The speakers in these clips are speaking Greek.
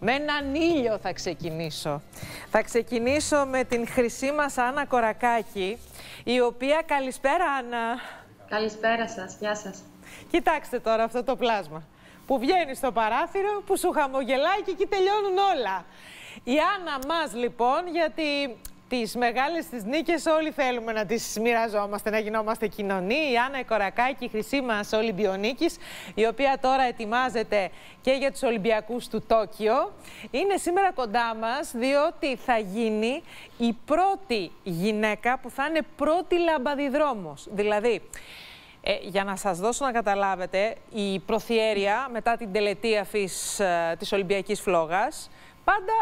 Με έναν ήλιο θα ξεκινήσω. Θα ξεκινήσω με την χρυσή μας Άννα Κορακάκη, η οποία καλησπέρα Άννα. Καλησπέρα σας, γεια σας. Κοιτάξτε τώρα αυτό το πλάσμα που βγαίνει στο παράθυρο, που σου χαμογελάει και εκεί τελειώνουν όλα. Η Άννα μας λοιπόν, γιατί τις μεγάλες τις νίκες όλοι θέλουμε να τις μοιραζόμαστε, να γινόμαστε κοινωνοί. Η Άννα Κορακάκη, η χρυσή μας Ολυμπιονίκης, η οποία τώρα ετοιμάζεται και για τους Ολυμπιακούς του Τόκιο, είναι σήμερα κοντά μας, διότι θα γίνει η πρώτη γυναίκα που θα είναι πρώτη λαμπαδιδρόμος. Δηλαδή, ε, για να σας δώσω να καταλάβετε, η προθιέρεια μετά την τελετή αφής ε, της Ολυμπιακής Φλόγας πάντα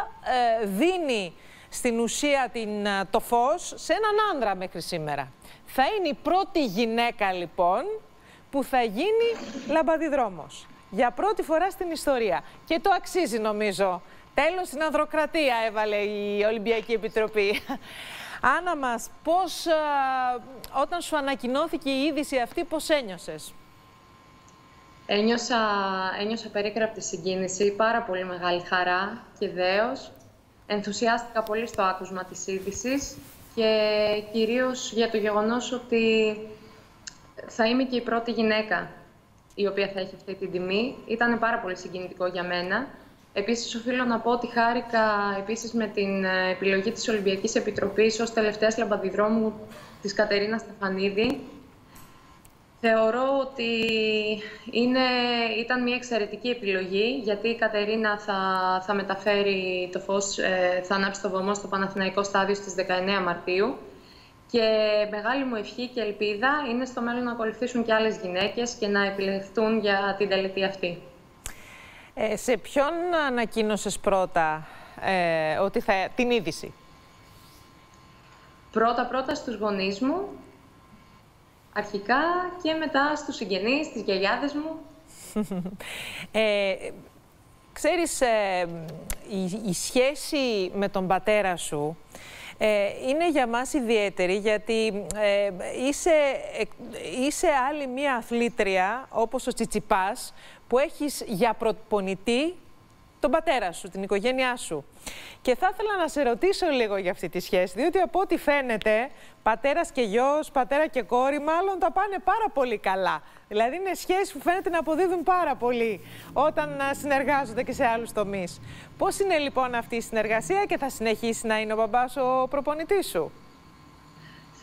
ε, δίνει στην ουσία την, ε, το φως σε έναν άνδρα μέχρι σήμερα. Θα είναι η πρώτη γυναίκα λοιπόν που θα γίνει λαμπαδιδρόμος. Για πρώτη φορά στην ιστορία. Και το αξίζει νομίζω. Τέλος στην ανδροκρατία έβαλε η Ολυμπιακή Επιτροπή. Άννα μας, πώς, όταν σου ανακοινώθηκε η είδηση αυτή, πώς ένιωσες; Ένιωσα, ένιωσα περίκραπτη συγκίνηση, πάρα πολύ μεγάλη χαρά και δέος. Ενθουσιάστηκα πολύ στο άκουσμα της είδησης και κυρίως για το γεγονός ότι θα είμαι και η πρώτη γυναίκα η οποία θα έχει αυτή την τιμή. Ήταν πάρα πολύ συγκινητικό για μένα. Επίσης, οφείλω να πω ότι χάρηκα επίσης με την ε, επιλογή της Ολυμπιακής Επιτροπής ως τελευταίας λαμπαδιδρόμου της Κατερίνα Στεφανίδη. Θεωρώ ότι είναι, ήταν μια εξαιρετική επιλογή, γιατί η Κατερίνα θα, θα μεταφέρει το φως, ε, θα ανάψει το βωμό στο Παναθηναϊκό Στάδιο στις 19 Μαρτίου. Και μεγάλη μου ευχή και ελπίδα είναι στο μέλλον να ακολουθήσουν και άλλες γυναίκες και να επιλεχθούν για την τελετή αυτή. Ε, σε ποιον ανακοίνωσες πρώτα ε, ότι θα, την είδηση; Πρώτα-πρώτα στους γονείς μου, αρχικά και μετά στους συγγενείς, στις γιαγιάδες μου. ε, ξέρεις, ε, η, η, σχέση με τον πατέρα σου ε, είναι για μας ιδιαίτερη γιατί ε, είσαι, είσαι άλλη μία αθλήτρια όπως ο Τσιτσιπάς που έχεις για προπονητή τον πατέρα σου, την οικογένειά σου. Και θα ήθελα να σε ρωτήσω λίγο για αυτή τη σχέση, διότι από ό,τι φαίνεται, πατέρας και γιος, πατέρα και κόρη, μάλλον τα πάνε πάρα πολύ καλά. Δηλαδή είναι σχέσεις που φαίνεται να αποδίδουν πάρα πολύ όταν συνεργάζονται και σε άλλους τομείς. Πώς είναι λοιπόν αυτή η συνεργασία και θα συνεχίσει να είναι ο μπαμπάς ο προπονητής σου;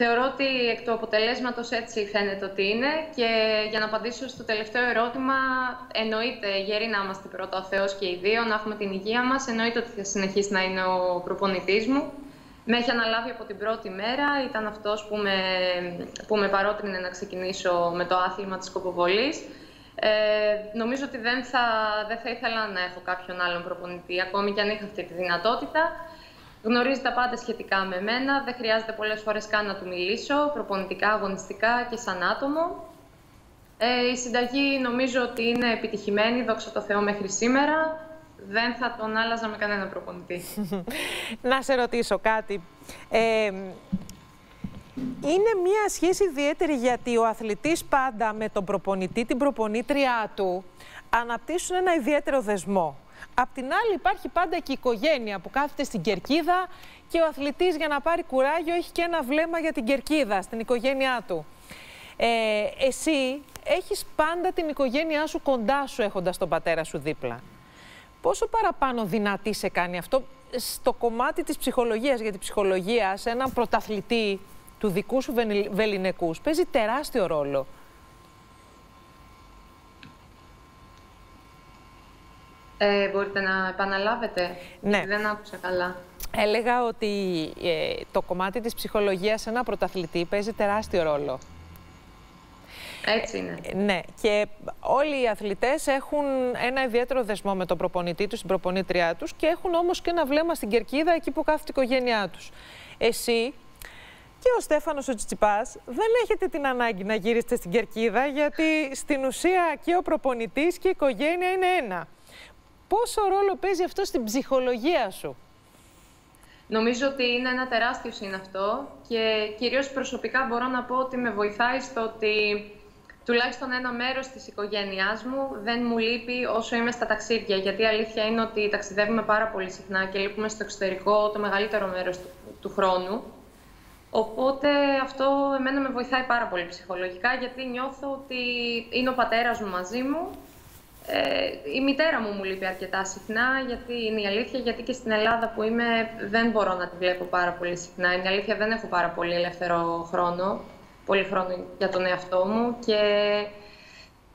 Θεωρώ ότι εκ του αποτελέσματος έτσι φαίνεται ότι είναι και για να απαντήσω στο τελευταίο ερώτημα, εννοείται γεροί να είμαστε πρώτα ο Θεός και οι δύο, να έχουμε την υγεία μας, εννοείται ότι θα συνεχίσει να είναι ο προπονητής μου. Με έχει αναλάβει από την πρώτη μέρα, ήταν αυτός που με, που με παρότρινε να ξεκινήσω με το άθλημα της κοποβολής. Ε, νομίζω ότι δεν θα, δεν θα ήθελα να έχω κάποιον άλλον προπονητή, ακόμη και αν είχα αυτή τη δυνατότητα. Γνωρίζει τα πάντα σχετικά με μένα. Δεν χρειάζεται πολλές φορές καν να του μιλήσω, προπονητικά, αγωνιστικά και σαν άτομο. Ε, η συνταγή νομίζω ότι είναι επιτυχημένη, δόξα τω Θεώ, μέχρι σήμερα. Δεν θα τον άλλαζα με κανένα προπονητή. να σε ρωτήσω κάτι. Ε, είναι μια σχέση ιδιαίτερη γιατί ο αθλητής πάντα με τον προπονητή, την προπονήτριά του, αναπτύσσουν ένα ιδιαίτερο δεσμό. Απ' την άλλη υπάρχει πάντα και η οικογένεια που κάθεται στην κερκίδα και ο αθλητής για να πάρει κουράγιο έχει και ένα βλέμμα για την κερκίδα, στην οικογένειά του. Ε, εσύ έχεις πάντα την οικογένειά σου κοντά σου έχοντας τον πατέρα σου δίπλα. Πόσο παραπάνω δυνατή σε κάνει αυτό στο κομμάτι της ψυχολογίας, γιατί η ψυχολογία σε έναν πρωταθλητή του δικού σου βεληνικούς παίζει τεράστιο ρόλο. Ε, μπορείτε να επαναλάβετε, ναι. δεν άκουσα καλά. Έλεγα ότι ε, το κομμάτι της ψυχολογίας σε ένα πρωταθλητή παίζει τεράστιο ρόλο. Έτσι είναι. Ε, ναι, και όλοι οι αθλητές έχουν ένα ιδιαίτερο δεσμό με τον προπονητή τους, την προπονήτριά τους και έχουν όμως και ένα βλέμμα στην κερκίδα εκεί που κάθεται η οικογένειά τους. Εσύ και ο Στέφανος ο Τσιτσιπάς δεν έχετε την ανάγκη να γυρίσετε στην κερκίδα γιατί στην ουσία και ο προπονητής και η οικογένεια είναι ένα πόσο ρόλο παίζει αυτό στην ψυχολογία σου; Νομίζω ότι είναι ένα τεράστιο είναι αυτό και κυρίως προσωπικά μπορώ να πω ότι με βοηθάει στο ότι τουλάχιστον ένα μέρος της οικογένειάς μου δεν μου λείπει όσο είμαι στα ταξίδια. Γιατί η αλήθεια είναι ότι ταξιδεύουμε πάρα πολύ συχνά και λείπουμε στο εξωτερικό το μεγαλύτερο μέρος του, του χρόνου. Οπότε αυτό εμένα με βοηθάει πάρα πολύ ψυχολογικά γιατί νιώθω ότι είναι ο πατέρας μου μαζί μου. Ε, η μητέρα μου μου λείπει αρκετά συχνά γιατί είναι η αλήθεια, γιατί και στην Ελλάδα που είμαι δεν μπορώ να τη βλέπω πάρα πολύ συχνά. Είναι η αλήθεια δεν έχω πάρα πολύ ελεύθερο χρόνο, πολύ χρόνο για τον εαυτό μου και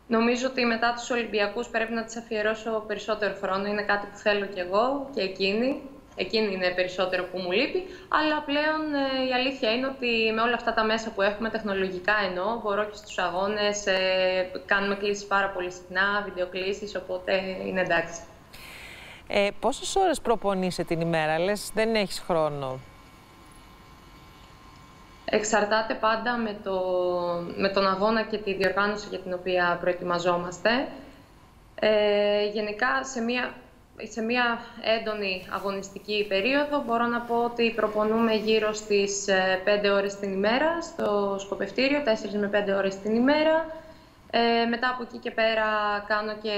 νομίζω ότι μετά τους Ολυμπιακούς πρέπει να τις αφιερώσω περισσότερο χρόνο. Είναι κάτι που θέλω κι εγώ και εκείνη εκείνη είναι περισσότερο που μου λείπει. Αλλά πλέον ε, η αλήθεια είναι ότι με όλα αυτά τα μέσα που έχουμε, τεχνολογικά εννοώ, μπορώ και στους αγώνες, ε, κάνουμε κλήσεις πάρα πολύ συχνά, βιντεοκλήσεις, οπότε είναι εντάξει. Ε, πόσες ώρες προπονείσαι την ημέρα, λες δεν έχεις χρόνο; Εξαρτάται πάντα με, το, με τον αγώνα και τη διοργάνωση για την οποία προετοιμαζόμαστε. Ε, γενικά, σε μία σε μια έντονη αγωνιστική περίοδο μπορώ να πω ότι προπονούμε γύρω στις 5 ε, ώρες την ημέρα στο σκοπευτήριο, 4 με 5 ώρες την ημέρα. Ε, μετά από εκεί και πέρα κάνω και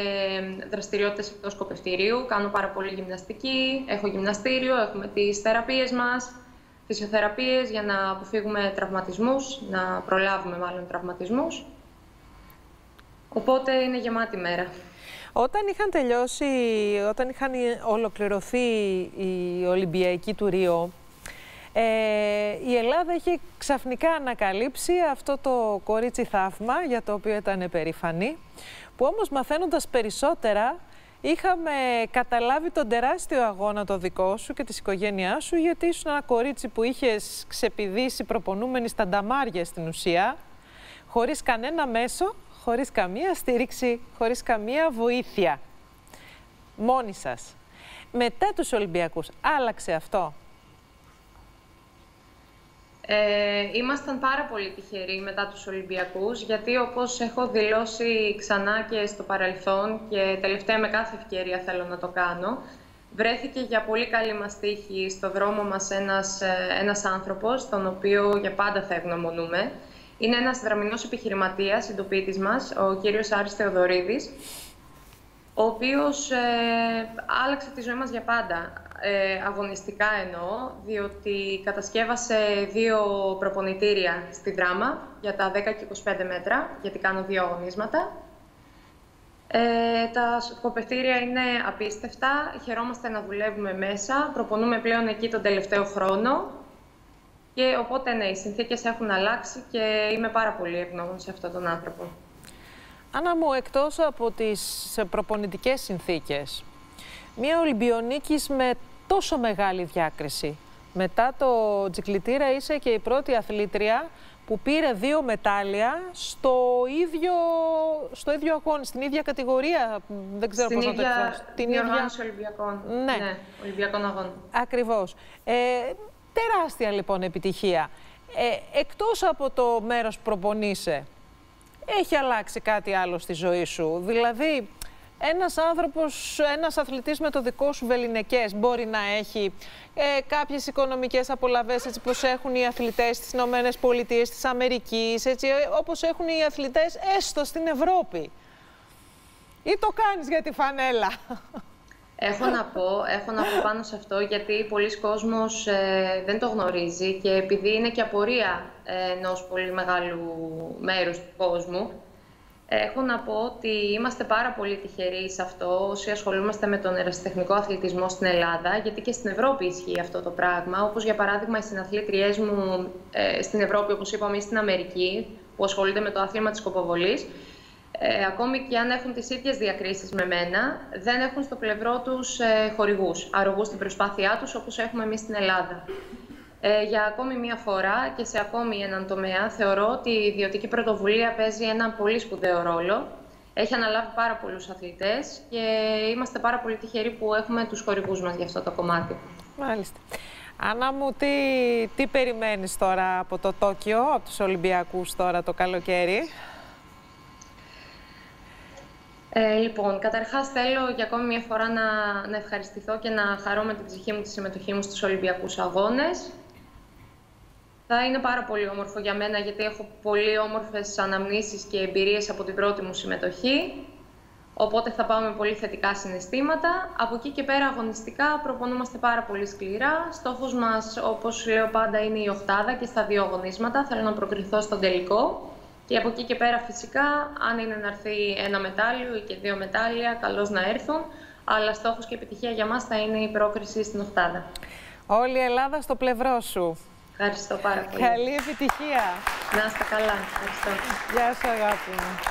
δραστηριότητες εκτός σκοπευτηρίου, κάνω πάρα πολύ γυμναστική, έχω γυμναστήριο, έχουμε τις θεραπείες μας, φυσιοθεραπείες για να αποφύγουμε τραυματισμούς, να προλάβουμε μάλλον τραυματισμούς. Οπότε είναι γεμάτη μέρα. Όταν είχαν τελειώσει, όταν είχαν ολοκληρωθεί οι Ολυμπιακοί του Ρίο, ε, η Ελλάδα είχε ξαφνικά ανακαλύψει αυτό το κορίτσι θαύμα για το οποίο ήταν περήφανη, που όμως μαθαίνοντας περισσότερα είχαμε καταλάβει τον τεράστιο αγώνα το δικό σου και της οικογένειάς σου γιατί ήσουν ένα κορίτσι που είχες ξεπηδήσει προπονούμενη στα νταμάρια στην ουσία, χωρίς κανένα μέσο, χωρίς καμία στήριξη, χωρίς καμία βοήθεια. Μόνοι σας. Μετά τους Ολυμπιακούς, άλλαξε αυτό; Ε, ήμασταν πάρα πολύ τυχεροί μετά τους Ολυμπιακούς, γιατί όπως έχω δηλώσει ξανά και στο παρελθόν και τελευταία με κάθε ευκαιρία θέλω να το κάνω, βρέθηκε για πολύ καλή μας τύχη στο δρόμο μας ένας, ε, ένας άνθρωπος, τον οποίο για πάντα θα ευγνωμονούμε, είναι ένας δραμηνός επιχειρηματίας, συντοπίτης μας, ο κύριος Άρης Θεοδωρίδης, ο οποίος ε, άλλαξε τη ζωή μας για πάντα. Ε, αγωνιστικά εννοώ, διότι κατασκεύασε δύο προπονητήρια στη δράμα για τα 10 και 25 μέτρα, γιατί κάνω δύο αγωνίσματα. Ε, τα σκοπευτήρια είναι απίστευτα, χαιρόμαστε να δουλεύουμε μέσα, προπονούμε πλέον εκεί τον τελευταίο χρόνο και οπότε ναι, οι συνθήκες έχουν αλλάξει και είμαι πάρα πολύ ευγνώμων σε αυτόν τον άνθρωπο. Άννα μου, εκτός από τις προπονητικές συνθήκες, μια Ολυμπιονίκης με τόσο μεγάλη διάκριση. Μετά το τζικλιτήρα είσαι και η πρώτη αθλήτρια που πήρε δύο μετάλλια στο ίδιο, στο ίδιο αγώνα, στην ίδια κατηγορία. Δεν ξέρω πώς να το εκφράσω. Στην ίδια Ολυμπιακών. Ναι. ναι, Ολυμπιακών αγώνων. Ακριβώς. Ε, Τεράστια λοιπόν επιτυχία. Ε, εκτός από το μέρος που προπονείσαι, έχει αλλάξει κάτι άλλο στη ζωή σου; Δηλαδή, ένας άνθρωπος, ένας αθλητής με το δικό σου βεληνικές μπορεί να έχει ε, κάποιες οικονομικές απολαβές έτσι πως έχουν οι αθλητές στις Ηνωμένες Πολιτείες, της Αμερικής, έτσι ε, όπως έχουν οι αθλητές έστω στην Ευρώπη; Ή το κάνεις για τη φανέλα; Έχω να πω, έχω να πω πάνω σε αυτό γιατί πολλοί κόσμος ε, δεν το γνωρίζει και επειδή είναι και απορία ε, ενός πολύ μεγάλου μέρους του κόσμου, έχω να πω ότι είμαστε πάρα πολύ τυχεροί σε αυτό όσοι ασχολούμαστε με τον ερασιτεχνικό αθλητισμό στην Ελλάδα, γιατί και στην Ευρώπη ισχύει αυτό το πράγμα, όπως για παράδειγμα οι συναθλήτριές μου ε, στην Ευρώπη, όπως είπαμε, ή στην Αμερική, που ασχολούνται με το άθλημα της κοποβολής, ε, ακόμη και αν έχουν τις ίδιες διακρίσεις με μένα, δεν έχουν στο πλευρό τους ε, χορηγούς, αρρωγούς στην προσπάθειά τους, όπως έχουμε εμείς στην Ελλάδα. Ε, για ακόμη μία φορά και σε ακόμη έναν τομέα, θεωρώ ότι η ιδιωτική πρωτοβουλία παίζει ένα πολύ σπουδαίο ρόλο. Έχει αναλάβει πάρα πολλούς αθλητές και είμαστε πάρα πολύ τυχεροί που έχουμε τους χορηγούς μας για αυτό το κομμάτι. Μάλιστα. Άννα μου, τι, τι περιμένεις τώρα από το Τόκιο, από τους Ολυμπιακούς τώρα το καλοκαίρι; Ε, λοιπόν, καταρχάς θέλω για ακόμη μια φορά να, να ευχαριστηθώ και να χαρώ με την ψυχή μου τη συμμετοχή μου στους Ολυμπιακούς Αγώνες. Θα είναι πάρα πολύ όμορφο για μένα γιατί έχω πολύ όμορφες αναμνήσεις και εμπειρίες από την πρώτη μου συμμετοχή. Οπότε θα πάμε με πολύ θετικά συναισθήματα. Από εκεί και πέρα αγωνιστικά προπονούμαστε πάρα πολύ σκληρά. Στόχος μας, όπως λέω πάντα, είναι η οχτάδα και στα δύο αγωνίσματα. Θέλω να προκριθώ στον τελικό. Και από εκεί και πέρα φυσικά, αν είναι να έρθει ένα μετάλλιο ή και δύο μετάλλια, καλώς να έρθουν. Αλλά στόχος και επιτυχία για μας θα είναι η πρόκριση στην οχτάδα. Όλη η Ελλάδα στο πλευρό σου. Ευχαριστώ πάρα πολύ. Καλή επιτυχία. Να είστε καλά. Ευχαριστώ. Γεια σου αγάπη μου.